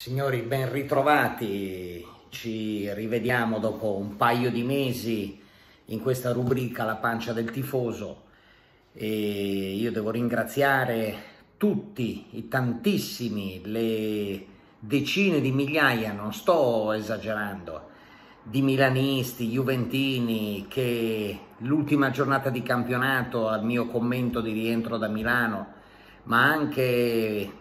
Signori, ben ritrovati, ci rivediamo dopo un paio di mesi in questa rubrica La pancia del tifoso. E io devo ringraziare tutti, i tantissimi, le decine di migliaia, non sto esagerando, di milanisti, juventini che l'ultima giornata di campionato al mio commento di rientro da Milano, ma anche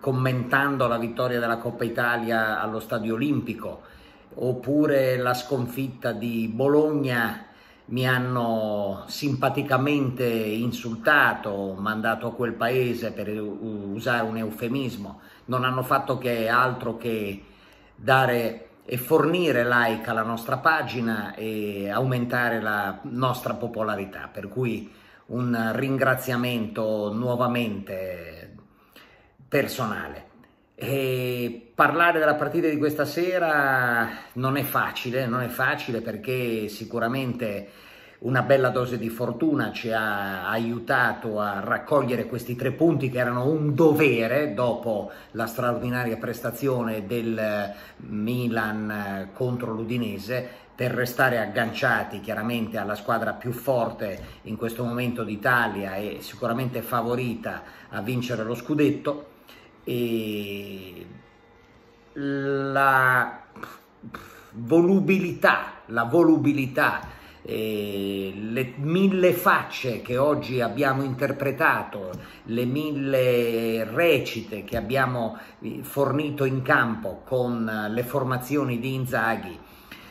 commentando la vittoria della Coppa Italia allo Stadio Olimpico, oppure la sconfitta di Bologna, mi hanno simpaticamente insultato, mandato a quel paese per usare un eufemismo, non hanno fatto che altro che dare e fornire like alla nostra pagina e aumentare la nostra popolarità, per cui un ringraziamento nuovamente personale. E parlare della partita di questa sera non è facile, non è facile perché sicuramente una bella dose di fortuna ci ha aiutato a raccogliere questi tre punti che erano un dovere dopo la straordinaria prestazione del Milan contro l'Udinese per restare agganciati chiaramente alla squadra più forte in questo momento d'Italia e sicuramente favorita a vincere lo scudetto e la volubilità, la volubilità, eh, le mille facce che oggi abbiamo interpretato, le mille recite che abbiamo eh, fornito in campo con le formazioni di Inzaghi,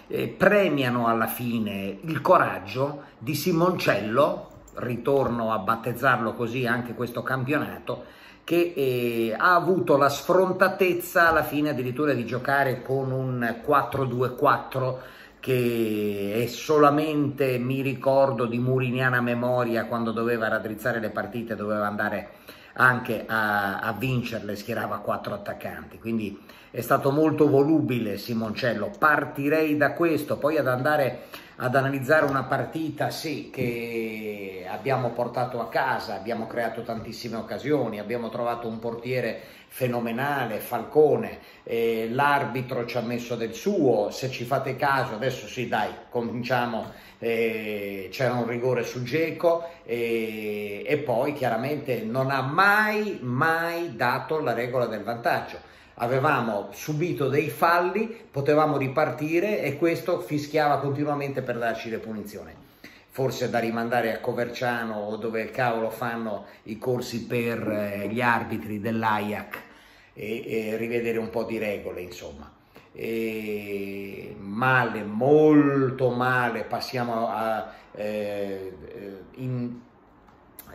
eh, premiano alla fine il coraggio di Simoncello, ritorno a battezzarlo così anche questo campionato, che eh, ha avuto la sfrontatezza alla fine addirittura di giocare con un 4-2-4 che è solamente, mi ricordo, di muriniana memoria quando doveva raddrizzare le partite, doveva andare anche a, a vincerle, schierava quattro attaccanti, quindi è stato molto volubile Simoncello, partirei da questo, poi ad andare ad analizzare una partita, sì, che abbiamo portato a casa, abbiamo creato tantissime occasioni, abbiamo trovato un portiere fenomenale, Falcone, eh, l'arbitro ci ha messo del suo, se ci fate caso, adesso sì dai, cominciamo, eh, c'era un rigore su Geco eh, e poi chiaramente non ha mai, mai dato la regola del vantaggio avevamo subito dei falli, potevamo ripartire e questo fischiava continuamente per darci le punizioni. Forse da rimandare a Coverciano o dove cavolo fanno i corsi per eh, gli arbitri dell'AIAC e, e, rivedere un po' di regole, insomma. E male, molto male, passiamo a eh, in,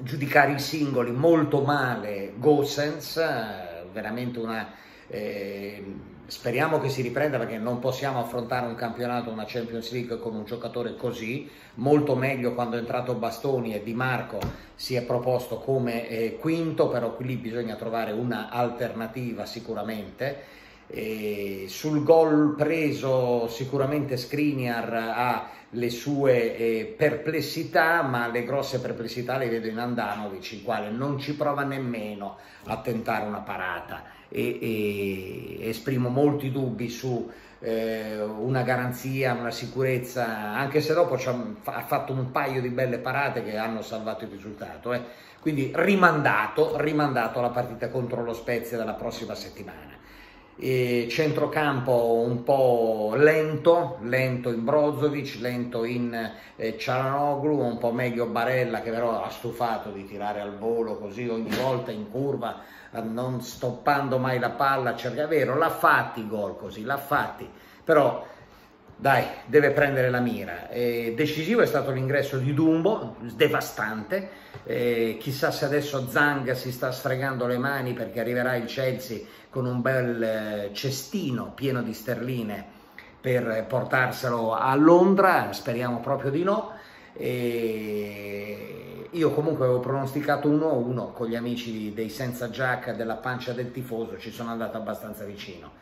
giudicare i singoli, molto male Gossens, eh, veramente una eh, speriamo che si riprenda perché non possiamo affrontare un campionato, una Champions League con un giocatore così, molto meglio quando è entrato Bastoni e Di Marco si è proposto come eh, quinto, però qui bisogna trovare un'alternativa sicuramente. E sul gol preso sicuramente Skriniar ha le sue eh, perplessità, ma le grosse perplessità le vedo in Andanovic, il quale non ci prova nemmeno a tentare una parata e, e esprimo molti dubbi su eh, una garanzia, una sicurezza, anche se dopo ha fatto un paio di belle parate che hanno salvato il risultato. Eh. Quindi rimandato, rimandato la partita contro lo Spezia della prossima settimana. E centrocampo un po' lento, lento in Brozovic, lento in eh, Cialanoglu, un po' meglio Barella che però ha stufato di tirare al volo così ogni volta in curva, non stoppando mai la palla, cerca vero, l'ha fatti i gol così, l'ha fatti, però dai, deve prendere la mira. E decisivo è stato l'ingresso di Dumbo, devastante. E chissà se adesso Zang si sta sfregando le mani perché arriverà il Chelsea con un bel eh, cestino pieno di sterline per portarselo a Londra, speriamo proprio di no. E io comunque avevo pronosticato 1-1 con gli amici dei Senza Giacca della pancia del tifoso, ci sono andato abbastanza vicino.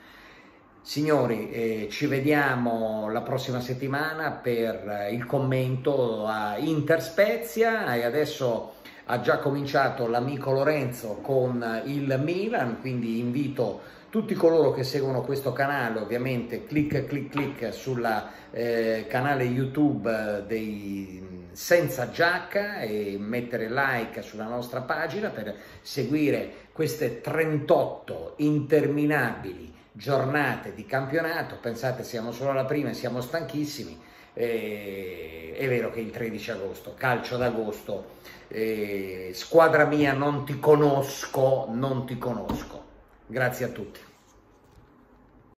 Signori, eh, ci vediamo la prossima settimana per il commento a Inter Spezia e adesso ha già cominciato l'amico Lorenzo con il Milan, quindi invito tutti coloro che seguono questo canale, ovviamente clic clic clic sul eh, canale YouTube dei Senza Giacca e mettere like sulla nostra pagina per seguire queste 38 interminabili giornate di campionato. Pensate, siamo solo alla prima e siamo stanchissimi. Eh, è vero che il 13 agosto, calcio d'agosto, eh, squadra mia non ti conosco, non ti conosco. Grazie a tutti.